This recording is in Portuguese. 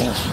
Yeah.